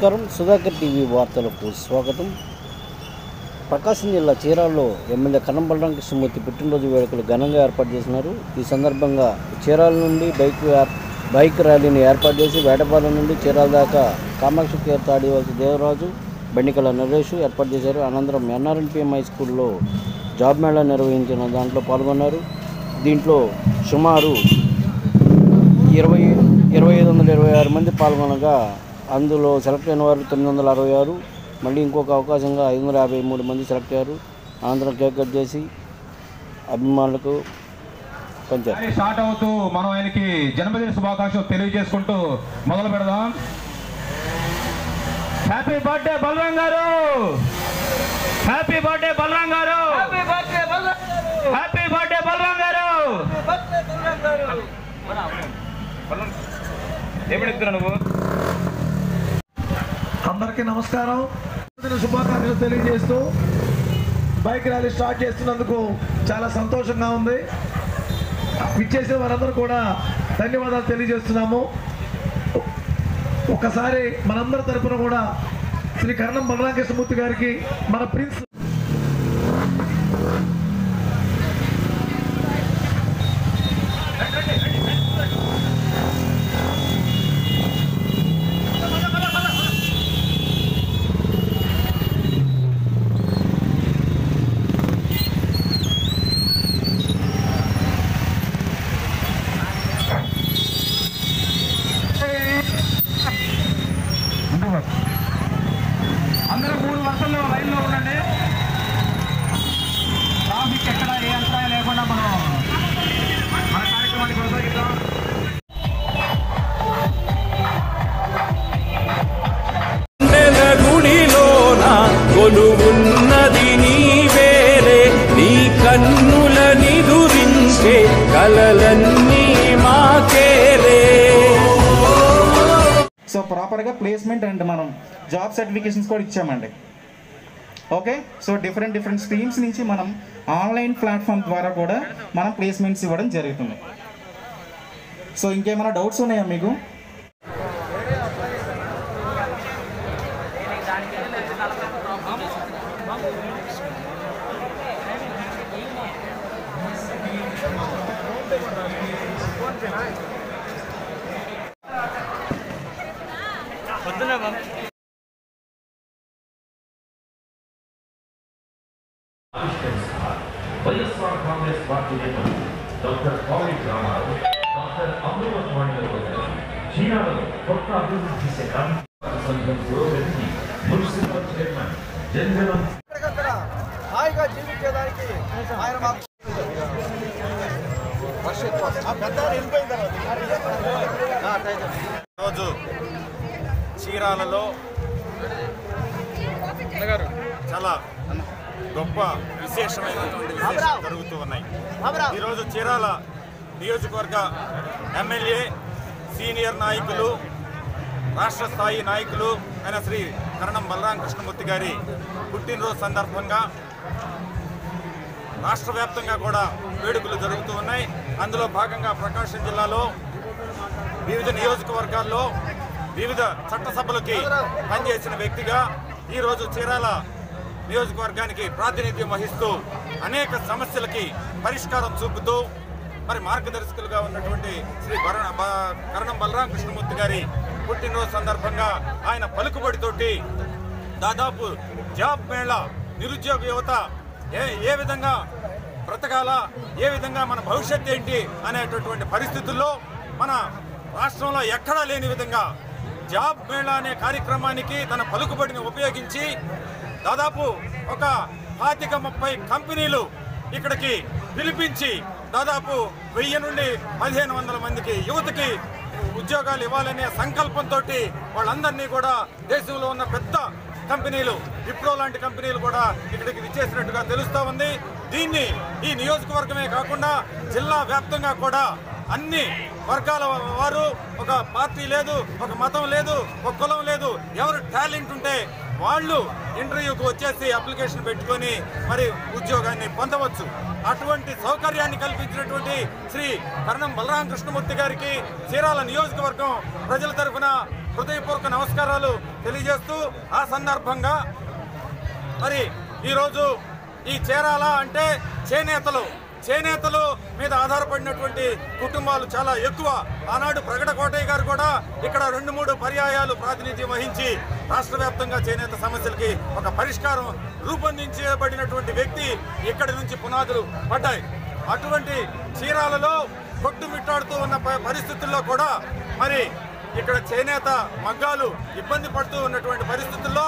నమస్కారం. సుధాకర్ టీవీ వార్తలకు స్వాగతం. ప్రకాశం జిల్లా చీరాల్లో ఎమ్మెల్యే కన్నం బలరాం కృష్ణమూర్తి పుట్టినరోజు వేడుకలు ఘనంగా ఏర్పాటు చేసినారు. ఈ సందర్భంగా చీరాల నుండి బైక్ బైక్ ర్యాలీని ఏర్పాటు చేసి వేటపాలెం నుండి చీరాల దాకా కామాక్షి తీర్థ ఆడివలసి దేవరాజు బండికల నరేష్ ఏర్పాటు చేశారు. అనంతరం ఎన్ఆర్ఎన్పిఎం హై స్కూల్లో జాబ్ మేళా నిర్వహించిన దాంట్లో పాల్గొన్నారు. దీంట్లో సుమారు ఇరవై ఇరవై ఐదు వందల ఇరవై ఆరు మంది పాల్గొనగా అందులో సెలెక్ట్ అయిన వారు తొమ్మిది వందల అరవై ఆరు మళ్ళీ ఇంకొక అవకాశంగా ఐదు వందల యాభై మూడు మంది సెలెక్ట్ అయ్యారు. అనంతరం కేక్ కట్ చేసి అభిమానులకు పంచారు. స్టార్ట్ అవుతూ మనం ఆయనకి జన్మదిన శుభాకాంక్షలు తెలియజేసుకుంటూ మొదలు పెడదాం. హ్యాపీ బర్త్డే బలరాం గారు! హ్యాపీ బర్త్డే బలరాం గారు! హ్యాపీ బర్త్డే బలరాం గారు! ఇస్తున్నా నువ్వు? అందరికీ నమస్కారం. శుభాకాంక్షలు తెలియజేస్తూ బైక్ ర్యాలీ స్టార్ట్ చేస్తున్నందుకు చాలా సంతోషంగా ఉంది. ఇచ్చేసిన వారందరూ కూడా ధన్యవాదాలు తెలియజేస్తున్నాము. ఒకసారి మనందరి తరపున కూడా శ్రీ కర్ణం బలరామకృష్ణమూర్తి గారికి మన ప్రిన్స్ కలలన్నీ మాకేలే సో ప్రాపర్గా ప్లేస్మెంట్ అండ్ మనం జాబ్ సర్టిఫికేషన్స్ కూడా ఇచ్చామండి. Okay? So different different streams నుంచి మనం ఆన్లైన్ ప్లాట్ఫామ్ ద్వారా కూడా మనం ప్లేస్మెంట్స్ ఇవ్వడం జరుగుతుంది. సో ఇంకేమైనా డౌట్స్ ఉన్నాయా మీకు? చీనాలో కొత్త అభివృద్ధి శాఖ సంఘం పురోగతికి మున్సిపల్ చైర్మన్ హాయిగా జీవించేదానికి ఆయన రోజు చీరాలలో చాలా గొప్ప విశేషమైనటువంటి విశేషాలు జరుగుతూ ఉన్నాయి. ఈరోజు చీరాల నియోజకవర్గ ఎమ్మెల్యే సీనియర్ నాయకులు రాష్ట్ర స్థాయి నాయకులు అయిన శ్రీ కరణం బలరాం కృష్ణమూర్తి గారి పుట్టినరోజు సందర్భంగా రాష్ట్ర వ్యాప్తంగా కూడా వేడుకలు జరుగుతూ ఉన్నాయి. అందులో భాగంగా ప్రకాశం జిల్లాలో వివిధ నియోజకవర్గాల్లో వివిధ చట్టసభలకి పనిచేసిన వ్యక్తిగా ఈరోజు చీరాల నియోజకవర్గానికి ప్రాతినిధ్యం వహిస్తూ అనేక సమస్యలకి పరిష్కారం చూపుతూ మరి మార్గదర్శకులుగా ఉన్నటువంటి శ్రీ కరణం బలరాం కృష్ణమూర్తి గారి పుట్టినరోజు సందర్భంగా ఆయన పలుకుబడితోటి దాదాపు జాబ్ మేళా నిరుద్యోగ యువత ఏ ఏ విధంగా బ్రతకాల ఏ విధంగా మన భవిష్యత్ ఏంటి అనేటటువంటి పరిస్థితుల్లో మన రాష్ట్రంలో ఎక్కడా లేని విధంగా జాబ్ మేళా అనే కార్యక్రమానికి తన పలుకుబడిని ఉపయోగించి దాదాపు ఒక పాతిక ముప్పై కంపెనీలు ఇక్కడికి పిలిపించి దాదాపు వెయ్యి నుండి పదిహేను వందల మందికి యువతకి ఉద్యోగాలు ఇవ్వాలనే సంకల్పంతో వాళ్ళందరినీ కూడా దేశంలో ఉన్న పెద్ద కంపెనీలు విప్రో లాంటి కంపెనీలు కూడా ఇక్కడికి విచ్చేసినట్టుగా తెలుస్తూ ఉంది. దీన్ని ఈ నియోజకవర్గమే కాకుండా జిల్లా వ్యాప్తంగా కూడా అన్ని వర్గాల వారు ఒక పార్టీ లేదు ఒక మతం లేదు ఒక కులం లేదు ఎవరు టాలెంట్ ఉంటే వాళ్ళు ఇంటర్వ్యూకి వచ్చేసి అప్లికేషన్ పెట్టుకొని మరి ఉద్యోగాన్ని పొందవచ్చు. అటువంటి సౌకర్యాన్ని కల్పించినటువంటి శ్రీ కర్ణం బలరామ కృష్ణమూర్తి గారికి చీరాల నియోజకవర్గం ప్రజల తరఫున హృదయపూర్వక నమస్కారాలు తెలియజేస్తూ ఆ సందర్భంగా మరి ఈరోజు ఈ చీరాల అంటే చేనేతలు చేనేతలు మీద ఆధారపడినటువంటి కుటుంబాలు చాలా ఎక్కువ. ఆనాడు ప్రగట కోటయ్య గారు కూడా ఇక్కడ రెండు మూడు పర్యాయాలు ప్రాతినిధ్యం వహించి రాష్ట్ర వ్యాప్తంగా చేనేత సమస్యలకి ఒక పరిష్కారం రూపొందించబడినటువంటి వ్యక్తి ఇక్కడి నుంచి పునాదులు పడ్డాయి. అటువంటి చీరాలలో కొట్టుమిట్టాడుతూ ఉన్న పరిస్థితుల్లో కూడా మరి ఇక్కడ చేనేత మగ్గాలు ఇబ్బంది పడుతూ ఉన్నటువంటి పరిస్థితుల్లో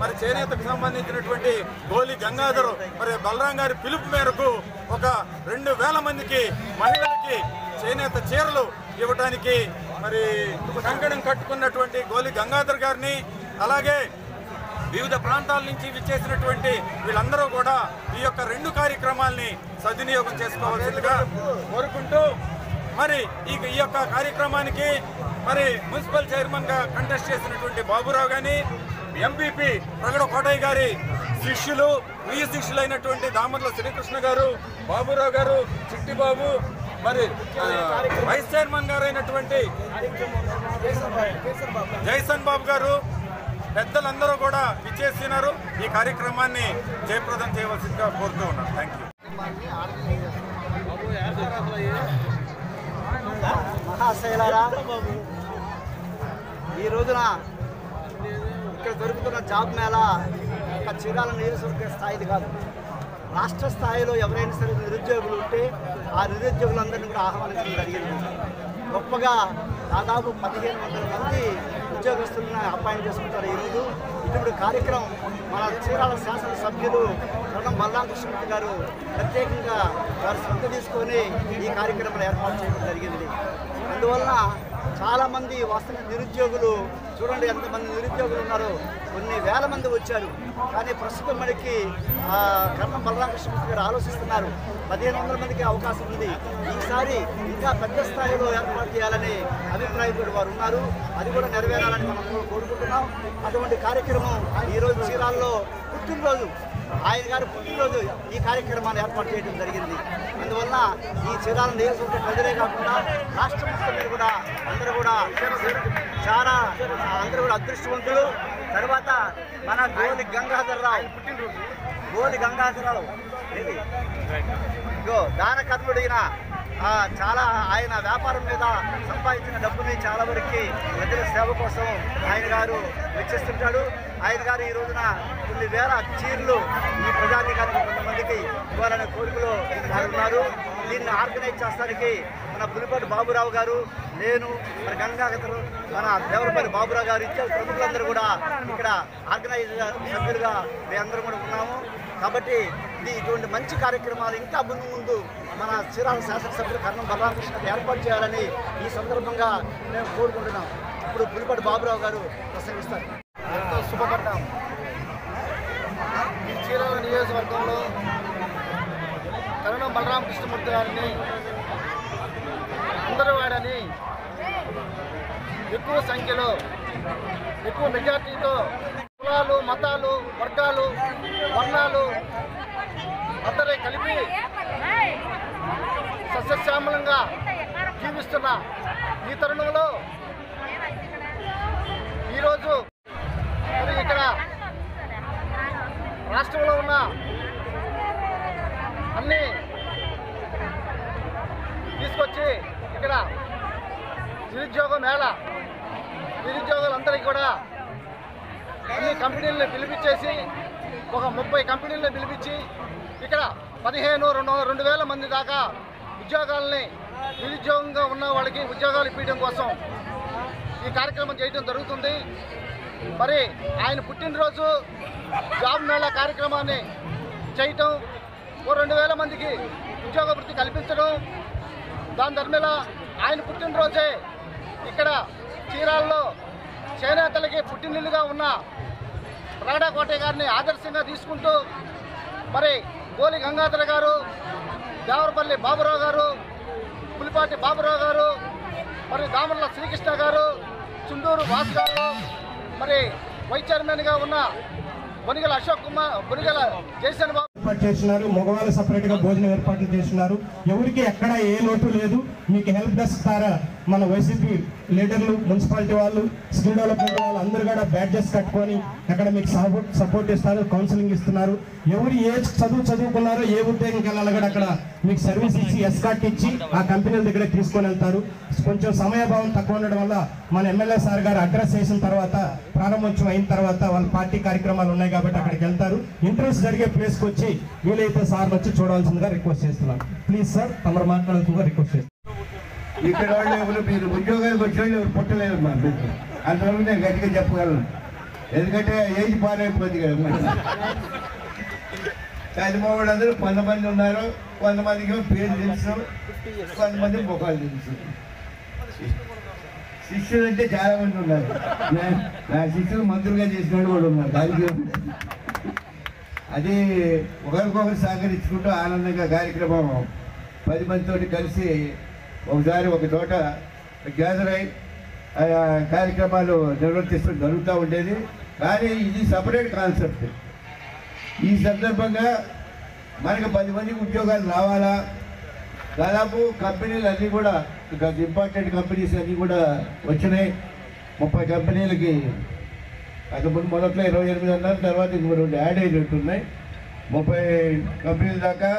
మరి చేనేతకు సంబంధించినటువంటి గోలి గంగాధర్ మరి బలరాం గారి పిలుపు మేరకు ఒక రెండు వేల మందికి మహిళలకి చేనేత చీరలు ఇవ్వడానికి మరి కంకణం కట్టుకున్నటువంటి గోలి గంగాధర్ గారిని అలాగే వివిధ ప్రాంతాల నుంచి విచ్చేసినటువంటి వీళ్ళందరూ కూడా ఈ యొక్క రెండు కార్యక్రమాల్ని సద్వినియోగం చేసుకోవాల్సిందిగా కోరుకుంటూ మరి ఈ ఈ యొక్క కార్యక్రమానికి మరి మున్సిపల్ చైర్మన్గా కంటెస్ట్ చేసినటువంటి బాబురావు కానీ ఎంపీపీ ప్రగడ కోటయ్య గారి శిష్యులు ప్రియ శిష్యులైనటువంటి దామర్ల శ్రీకృష్ణ గారు బాబురావు గారు చిట్టిబాబు మరి వైస్ చైర్మన్ గారు అయినటువంటి జైసన్ బాబు గారు పెద్దలందరూ కూడా ఇచ్చేస్తున్నారు ఈ కార్యక్రమాన్ని జయప్రదం చేయవలసిందిగా కోరుతూ ఉన్నాను. థ్యాంక్ యూ మహాశైలారా ఈ రోజున ఇక్కడ దొరుకుతున్న జాబ్ మేళా ఒక చీరాల నియోజకవర్గ స్థాయిది కాదు. రాష్ట్ర స్థాయిలో ఎవరైనా సరే నిరుద్యోగులు ఉంటే ఆ నిరుద్యోగులందరినీ కూడా ఆహ్వానించడం జరిగింది. గొప్పగా దాదాపు పదిహేను వందల మంది ఉద్యోగస్తులను అపాయింట్ చేసుకుంటారు ఈరోజు. ఇటువంటి కార్యక్రమం మన చీరాల శాసనసభ్యులు రణం బల్లాకృష్ణమూర్తి గారు ప్రత్యేకంగా వారు శ్రద్ధ తీసుకొని ఈ కార్యక్రమాన్ని ఏర్పాటు చేయడం జరిగింది. అందువల్ల చాలామంది వస్తున్న నిరుద్యోగులు చూడండి ఎంతమంది నిరుద్యోగులు ఉన్నారో కొన్ని వేల మంది వచ్చారు. కానీ ప్రస్తుతం మనకి కర్మ కర్ణం బలరామకృష్ణ గారు ఆలోచిస్తున్నారు. పదిహేను వందల మందికి అవకాశం ఉంది. ఈసారి ఇంకా పెద్ద స్థాయిలో ఏర్పాటు చేయాలని అభిప్రాయపడి వారు ఉన్నారు. అది కూడా నెరవేరాలని మనం కోరుకుంటున్నాం. అటువంటి కార్యక్రమం ఈరోజు చీరాల్లో పుట్టినరోజు ఆయన గారి పుట్టినరోజు ఈ కార్యక్రమాన్ని ఏర్పాటు చేయడం జరిగింది. అందువల్ల ఈ చీరాల నియోజకవర్గ ప్రజలే కాకుండా రాష్ట్ర మొత్తం కూడా అందరూ కూడా చాలా అందరూ కూడా అదృష్టవంతులు. తర్వాత మన గోలి గంగాధరరావు. పుట్టినరోజు గోలి గంగాధరరావు. ఏది? ఇగో దాన కర్ముడైన చాలా ఆయన వ్యాపారం మీద సంపాదించిన డబ్బుని చాలా వరకు ప్రజల సేవ కోసం ఆయన గారు వెచ్చిస్తుంటాడు. ఆయన గారు ఈ రోజున కొన్ని వేల చీరలు ఈ ప్రజాధికారికి కొంతమందికి ఇవ్వాలనే కోరికలో ఉన్నారు. దీన్ని ఆర్గనైజ్ చేస్తానికి మన పులిపాటి బాబురావు గారు నేను మరి గంగాగతరు మన దేవరపల్లి బాబురావు గారు ఇచ్చే ప్రముఖులందరూ కూడా ఇక్కడ ఆర్గనైజ్ సభ్యులుగా అందరూ కూడా ఉన్నాము. కాబట్టి ఇది ఇటువంటి మంచి కార్యక్రమాలు ఇంకా ముందు ముందు మన చీరాల శాసనసభ్యులు కర్ణం బలరామకృష్ణ ఏర్పాటు చేయాలని ఈ సందర్భంగా మేము కోరుకుంటున్నాం. ఇప్పుడు పులిపాటి బాబురావు గారు ప్రసంగిస్తారు. ఎంతో శుభపడ్డాం ఈ చీరాల నియోజకవర్గంలో కర్ణం బలరామకృష్ణమూర్తి గారిని అందరూ ఎక్కువ సంఖ్యలో ఎక్కువ మెజార్టీతో కులాలు మతాలు వర్గాలు వర్ణాలు అందరే కలిపి సస్యశ్యామలంగా జీవిస్తున్న ఈ తరుణంలో ఈరోజు మరి ఇక్కడ రాష్ట్రంలో ఉన్న అన్ని తీసుకొచ్చి ఇక్కడ నిరుద్యోగ మేళ. నిరుద్యోగులందరికీ కూడా అన్ని కంపెనీలను పిలిపించేసి ఒక ముప్పై కంపెనీలను పిలిపించి ఇక్కడ పదిహేను రెండు రెండు వేల మంది దాకా ఉద్యోగాలని నిరుద్యోగంగా ఉన్న వాళ్ళకి ఉద్యోగాలు ఇప్పించడం కోసం ఈ కార్యక్రమం చేయడం జరుగుతుంది. మరి ఆయన పుట్టినరోజు జాబ్ మేళా కార్యక్రమాన్ని చేయటం ఓ రెండు వేల మందికి ఉద్యోగ వృత్తి కల్పించడం దాని ధర్మేలా ఆయన పుట్టినరోజే ఇక్కడ చీరాల్లో చేనేతలకి పుట్టినిల్లుగా ఉన్న రాడా కోటే గారిని ఆదర్శంగా తీసుకుంటూ మరి గోలి గంగాధర గారు దేవరపల్లి బాబురావు గారు పులిపాటి బాబురావు గారు మరి దామర్ల శ్రీకృష్ణ గారు చుండూరు వాసు గారు మరి వైస్ చైర్మన్గా ఉన్న బొనిగల అశోక్ కుమార్ బొనిగల జయసేన బాబు ఏర్పాటు చేస్తున్నారు మగవాళ్ళు సపరేట్గా భోజనం ఏర్పాట్లు చేస్తున్నారు. ఎవరికి ఎక్కడ ఏ లోటు లేదు మీకు హెల్ప్ డెస్క్ ద్వారా మన వైసీపీ లీడర్లు మున్సిపాలిటీ వాళ్ళు స్కిల్ డెవలప్మెంట్ వాళ్ళు అందరూ కూడా బ్యాడ్జెస్ కట్టుకొని అక్కడ మీకు సపోర్ట్ సపోర్ట్ ఇస్తారు కౌన్సిలింగ్ ఇస్తున్నారు. ఎవరు ఏ చదువు చదువుకున్నారో ఏ ఉద్యోగం వెళ్ళాలో కూడా అక్కడ మీకు సర్వీస్ ఇచ్చి ఎస్కాట్ ఇచ్చి ఆ కంపెనీల దగ్గర తీసుకొని వెళ్తారు. కొంచెం సమయభావం తక్కువ ఉండడం వల్ల మన ఎమ్మెల్యే సార్ గారు అడ్రస్ చేసిన తర్వాత ప్రారంభోత్సవం అయిన తర్వాత వాళ్ళ పార్టీ కార్యక్రమాలు ఉన్నాయి కాబట్టి అక్కడికి వెళ్తారు. ఇంటర్వ్యూస్ జరిగే ప్లేస్కి వచ్చి వీలైతే సార్ వచ్చి చూడాల్సిందిగా రిక్వెస్ట్ చేస్తున్నాను. ప్లీజ్ సార్ తమరు మాట్లాడాల్సిందిగా రిక్వెస్ట్ చేస్తున్నాను. ఇక్కడ వాళ్ళు ఎవరు మీరు ఉద్యోగానికి వచ్చిన వాళ్ళు ఎవరు పుట్టలేరు మా మీకు అంతవరకు నేను గట్టిగా చెప్పగలను. ఎందుకంటే ఏజ్ పారైపోతుంది కదా మరి. చదివిన కొంతమంది ఉన్నారు కొంతమందికి పేరు తెలుసు కొంతమంది ముఖాలు తెలుసు. శిష్యులు అంటే చాలా మంది ఉన్నారు. నా- శిష్యులు మంత్రులుగా చేసిన వాళ్ళు కూడా ఉన్నారు. దానికి అది ఒకరికొకరు సహకరించుకుంటూ ఆనందంగా కార్యక్రమం పది మందితోటి కలిసి ఒకసారి ఒక చోట గ్యాదర్ అయి ఆ కార్యక్రమాలు నిర్వర్తిస్తూ జరుగుతూ ఉండేది. కానీ ఇది సపరేట్ కాన్సెప్ట్. ఈ సందర్భంగా మనకు పది మందికి ఉద్యోగాలు రావాలా? దాదాపు కంపెనీలు అన్నీ కూడా ఇంపార్టెంట్ కంపెనీస్ అన్నీ కూడా వచ్చినాయి. ముప్పై కంపెనీలకి అంతకుముందు మొదట్లో ఇరవై ఎనిమిది అన్నారు తర్వాత ఇంకో రెండు యాడ్ అయినట్టు ఉన్నాయి ముప్పై కంపెనీల దాకా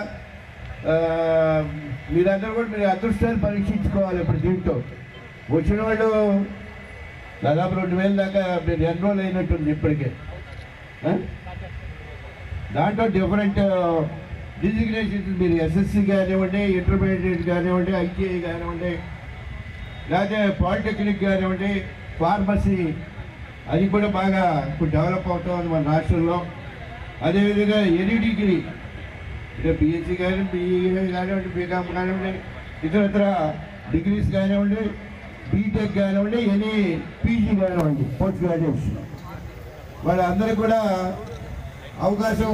మీరందరూ కూడా మీరు అదృష్టాన్ని పరీక్షించుకోవాలి ఇప్పుడు దీంట్లో. వచ్చిన వాళ్ళు దాదాపు రెండు వేల దాకా మీరు ఎన్రోల్ అయినట్టుంది ఇప్పటికే. దాంట్లో డిఫరెంట్ డిజిగ్నేషన్స్ మీరు ఎస్ఎస్సి కానివ్వండి ఇంటర్మీడియట్ కానివ్వండి ఐటీఐ కానివ్వండి లేకపోతే పాలిటెక్నిక్ కానివ్వండి ఫార్మసీ అది కూడా బాగా ఇప్పుడు డెవలప్ అవుతుంది మన రాష్ట్రంలో. అదేవిధంగా ఎనీ డిగ్రీ అంటే బిఎస్సి కానీ బీఈ కానివ్వండి బీకామ్ కానివ్వండి ఇతరత్ర డిగ్రీస్ కానివ్వండి బీటెక్ కానివ్వండి ఎనీ పీజీ కానివ్వండి పోస్ట్ గ్రాడ్యుయేట్స్ వాళ్ళందరూ కూడా అవకాశం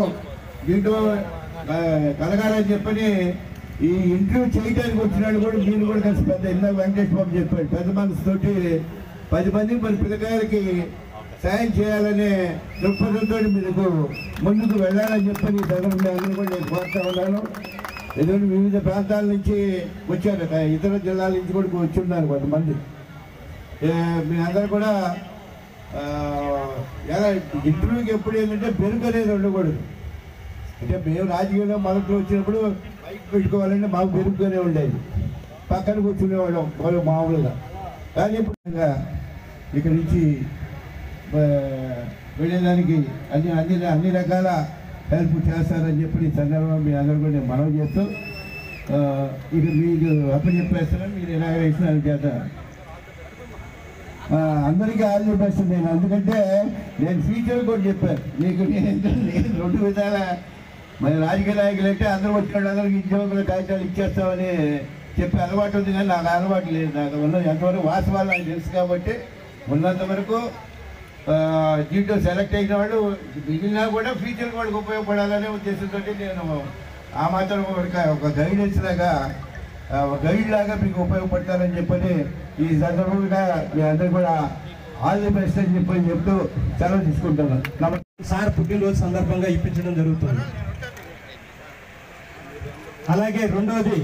దీంట్లో కలగాలని చెప్పని ఈ ఇంటర్వ్యూ చేయడానికి వచ్చినాడు కూడా మీరు కూడా కలిసి పెద్ద ఇందాక వెంకటేష్ బాబు చెప్పాడు పెద్ద మనసుతోటి పది మంది మన పిల్లగారికి సాయం చేయాలనే దృక్పథంతో మీకు ముందుకు వెళ్ళాలని చెప్పని దగ్గర అందరూ కూడా నేను కోరుతా ఉన్నాను. ఎందుకంటే వివిధ ప్రాంతాల నుంచి వచ్చారు. ఇతర జిల్లాల నుంచి కూడా వచ్చి ఉన్నారు కొంతమంది మీ అందరూ కూడా ఎలా ఇంటర్వ్యూకి ఎప్పుడు ఏంటంటే బెరుకు అనేది ఉండకూడదు. అంటే మేము రాజకీయంలో మొదట్లో వచ్చినప్పుడు బైక్ పెట్టుకోవాలంటే మాకు బెరుగ్గానే ఉండేది. పక్కన కూర్చునేవాళ్ళం వాళ్ళు మామూలుగా. కానీ ఇప్పుడు ఇక్కడ ఇక్కడి నుంచి వెళ్ళేదానికి అన్ని అన్ని అన్ని రకాల హెల్ప్ చేస్తారని చెప్పి ఈ సందర్భంగా మీ అందరూ కూడా నేను మనవి చేస్తూ ఇక మీకు అప్పచెప్పేస్తున్నాను మీరు ఎలా అది చేత అందరికీ ఆల్ బెస్ట్ నేను. ఎందుకంటే నేను ఫ్యూచర్ కూడా చెప్పాను. మీకు నేను రెండు విధాల మరి రాజకీయ నాయకులు అంటే అందరూ వచ్చిన అందరికి ఉద్యోగులు కాగితాలు ఇచ్చేస్తామని చెప్పే అలవాటు ఉంది కానీ నాకు అలవాటు లేదు. నాకు ఉన్న ఎంతవరకు వాస్తవాలు నాకు తెలుసు కాబట్టి ఉన్నంత వరకు దీంట్లో సెలెక్ట్ అయిన వాళ్ళు మిగిలినా కూడా ఫ్యూచర్కి వాళ్ళకి ఉపయోగపడాలనే ఉద్దేశంతో నేను ఆ మాత్రం ఒక ఒక గైడెన్స్ లాగా గైడ్ లాగా మీకు ఉపయోగపడతారని చెప్పని ఈ సందర్భంగా మీ అందరూ కూడా ఆల్ ది బెస్ట్ అని చెప్పని చెప్తూ సెలవు తీసుకుంటున్నాను. సార్ పుట్టినరోజు సందర్భంగా ఇప్పించడం జరుగుతుంది. అలాగే రెండోది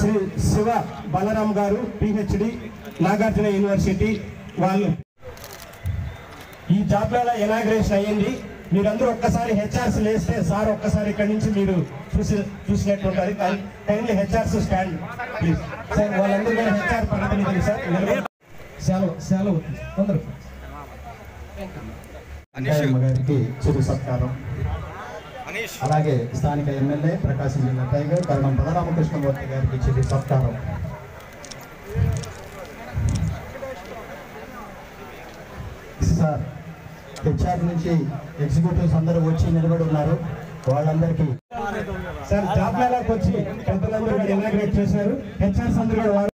శ్రీ శివ బలరాం గారు పిహెచ్డి నాగార్జున యూనివర్సిటీ వాళ్ళు ఈ జాబ్ మేళ ఇనాగ్రేషన్ అయ్యింది. మీరందరూ ఒక్కసారి హెచ్ఆర్స్ లేస్తే సార్ ఒక్కసారి ఇక్కడి నుంచి మీరు చూసి చూసినట్టు ఉంటుంది kindly HRs stand please sir వాళ్ళందరూ కూడా హెచ్ఆర్ ప్రతినిధులు సార్ సెలవు సెలవు. తొందర వెంకయ్యమ్మ గారికి చిరు సత్కారం. అలాగే స్థానిక ఎమ్మెల్యే ప్రకాశం జిల్లా టైగర్ కరణం బలరామకృష్ణమూర్తి గారికి చిరు సత్కారం. సార్ హెచ్ఆర్ నుంచి ఎగ్జిక్యూటివ్స్ అందరూ వచ్చి నిలబడి ఉన్నారు. వాళ్ళందరికీ సార్ జాబ్ మేళాకి వచ్చి పెద్దలందరూ ఇనాగ్రేట్ చేశారు. హెచ్ఆర్స్ అందరూ కూడా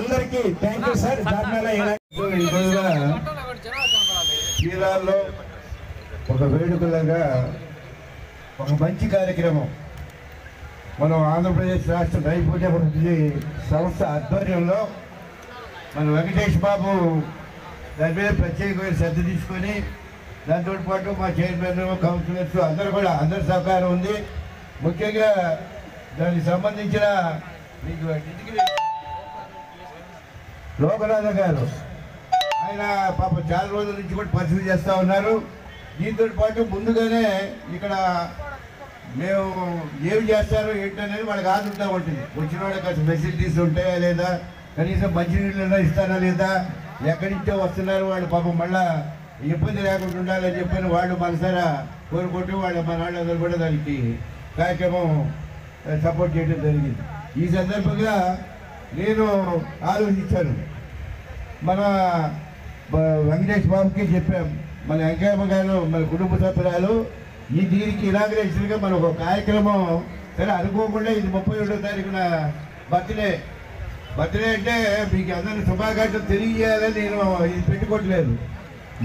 అందరికీ థ్యాంక్ యూ సార్ చీరాల్లో ఒక వేడుకలాగా ఒక మంచి కార్యక్రమం. మనం ఆంధ్రప్రదేశ్ రాష్ట్ర నైపుణ్య సంస్థ ఆధ్వర్యంలో మన వెంకటేష్ బాబు దాని మీద ప్రత్యేకమైన శ్రద్ధ తీసుకొని దాంతో పాటు మా చైర్మన్ కౌన్సిలర్స్ అందరూ కూడా అందరి సహకారం ఉంది. ముఖ్యంగా దానికి సంబంధించిన మీకు ఇంటికి లోకనాథ గారు. ఆయన పాప చాలా రోజుల నుంచి కూడా పరిస్థితి చేస్తూ ఉన్నారు. దీంతో పాటు ముందుగానే ఇక్కడ మేము ఏమి చేస్తారు ఏంటనేది వాళ్ళకి ఆదుంటా ఉంటుంది. వచ్చిన వాళ్ళకి అసలు ఫెసిలిటీస్ ఉంటాయా లేదా? కనీసం మంచినీళ్ళు ఇస్తారా లేదా? ఎక్కడి నుంచో వస్తున్నారు వాళ్ళు పాపం మళ్ళా ఇబ్బంది లేకుండా ఉండాలని చెప్పని వాళ్ళు మనసారా కోరుకుంటూ వాళ్ళ మన వాళ్ళందరూ కూడా దానికి కార్యక్రమం సపోర్ట్ చేయడం జరిగింది. ఈ సందర్భంగా నేను ఆలోచించాను. మన వెంకటేష్ బాబుకి చెప్పాం. మన వెంకయ్యమ్మ గారు మన కుటుంబ సభ్యురాలు ఈ దీనికి ఇనాగ్రేషన్గా మన ఒక కార్యక్రమం సరే అనుకోకుండా ఇది ముప్పై రెండో తారీఖున బర్త్డే. బర్త్డే అంటే మీకు అందరిని శుభాకాంక్షలు తెలియజేయాలని నేను ఇది పెట్టుకోవట్లేదు.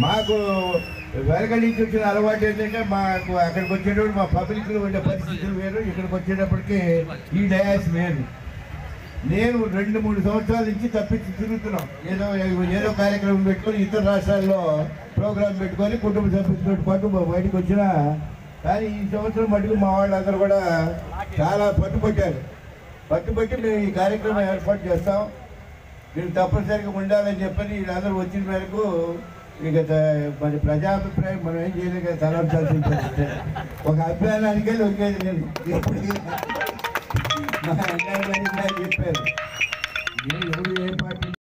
మాకు వెనక నుంచి వచ్చిన అలవాటు ఏంటంటే మాకు అక్కడికి వచ్చేటప్పుడు మా పబ్లిక్లో ఉండే పరిస్థితులు వేరు ఇక్కడికి వచ్చేటప్పటికి ఈ డయాస్ వేరు. నేను రెండు మూడు సంవత్సరాల నుంచి తప్పించి తిరుగుతున్నాం. ఏదో ఏదో కార్యక్రమం పెట్టుకొని ఇతర రాష్ట్రాల్లో ప్రోగ్రాం పెట్టుకొని కుటుంబ సభ్యులతో పాటు బయటకు వచ్చిన కానీ ఈ సంవత్సరం మటుకు మా వాళ్ళందరూ కూడా చాలా పట్టుబట్టారు. పట్టుబట్టి మేము ఈ కార్యక్రమం ఏర్పాటు చేస్తాం. మీరు తప్పనిసరిగా ఉండాలని చెప్పని వీళ్ళందరూ వచ్చిన మేరకు ఇక మరి ప్రజాభిప్రాయం మనం ఏం చేయలేక కదా తలవంచాల్సిన పరిస్థితి. ఒక అభిప్రాయానికే లొంగేది నేను. ఎప్పటికీ మా అన్నయ్య గారు కూడా చెప్పారు